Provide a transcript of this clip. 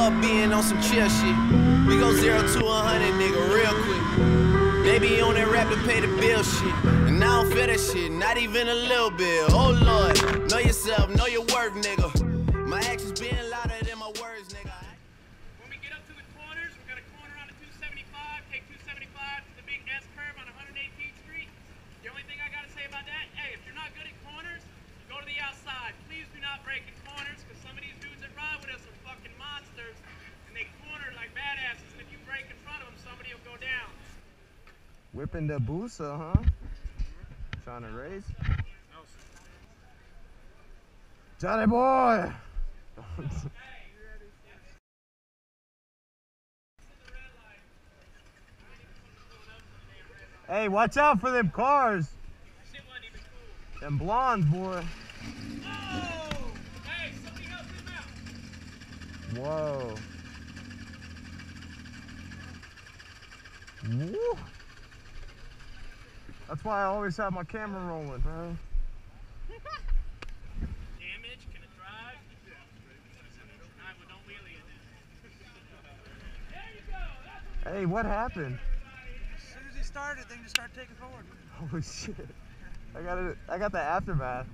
up being on some chill shit. We go zero to a hundred, nigga, real quick. They be on that rap to pay the bill shit. And I don't feel that shit, not even a little bit. Oh Lord, know yourself, know your worth, nigga. My actions being louder than my words, nigga. When we get up to the corners, we're gonna corner on the 275, take 275 to the big S curve on 118th Street. The only thing I gotta say about that, hey, if you're not good at corners, go to the outside. Please do not brake in corners, because Whipping the Busa, huh? Trying to race. Johnny boy! hey, watch out for them cars. Them blondes, boy. Whoa. Woo. That's why I always have my camera rolling, bro. Damage? Can it drive? Alright, well, don't wheelie it then. There you go! That's what Hey, what happened? As soon as he started, things just started taking forward. Holy shit. I got it. I got the aftermath.